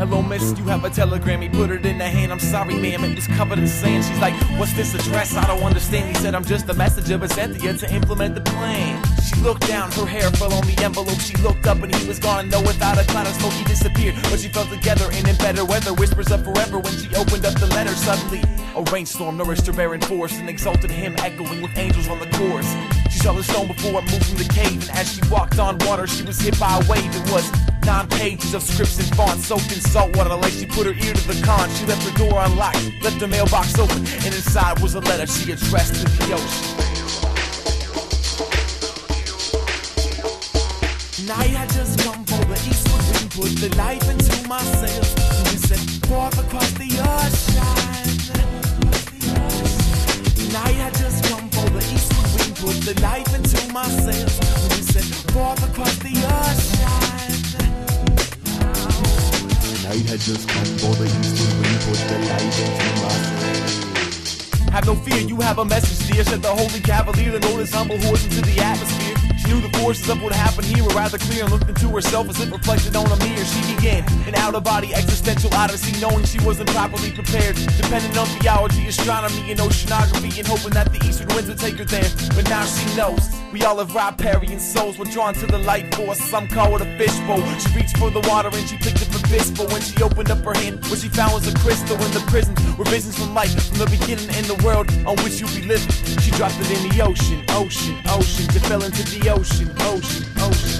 Hello, miss, you have a telegram. He put it in the hand. I'm sorry, ma'am, it was covered in sand. She's like, What's this address? I don't understand. He said, I'm just a messenger, but sent to implement the plan. She looked down, her hair fell on the envelope. She looked up, and he was gone. No, without a cloud of smoke, he disappeared. But she fell together and in better weather. Whispers of forever when she opened up the letter. Suddenly, a rainstorm nourished her barren force and exalted him, echoing with angels on the chorus. She saw the stone before it moved from the cave, and as she walked on water, she was hit by a wave. It was nine pages of scripts and fonts soaked in salt water. Like she put her ear to the con. She left her door unlocked, left the mailbox open, and inside was a letter she addressed to the ocean. Night had just come for the eastward wind, put the life into my sails. And we set forth across the ocean. Put the light into my sails. Have no fear, you have a message, dear. Said the holy cavalier, the is humble, horse into the atmosphere. She knew the forces of what happened here were rather clear and looked into herself as it reflected on a mirror. She began an out of body existential odyssey, knowing she wasn't properly prepared. Depending on theology, astronomy, and oceanography, and hoping that the eastern winds would take her there. But now she knows we all have riparian souls. We're drawn to the light force, some call it a fishbowl. She reached for the water and she picked up a fistful. When she opened up her hand, what she found was a crystal in the prisons were visions from life from the beginning in the world on which you'll be living. She dropped it in the ocean, ocean, ocean. It fell into the ocean, ocean, ocean.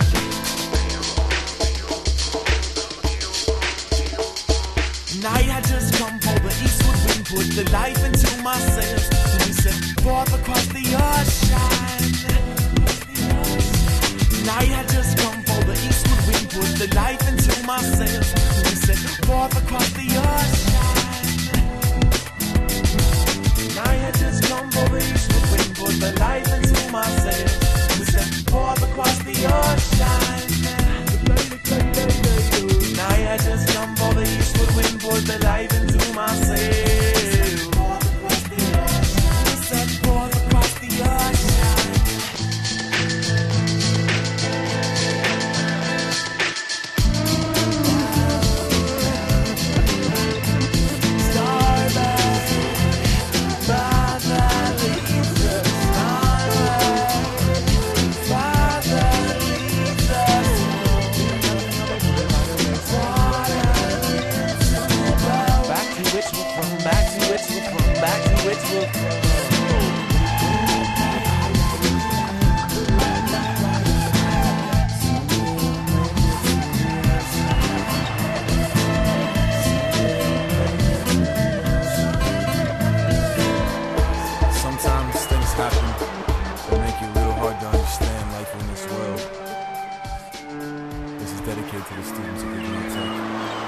Night had just come the eastward wind, put the life into my sails. And we set forth across the ocean. Into my dedicated to the students of Virginia Tech.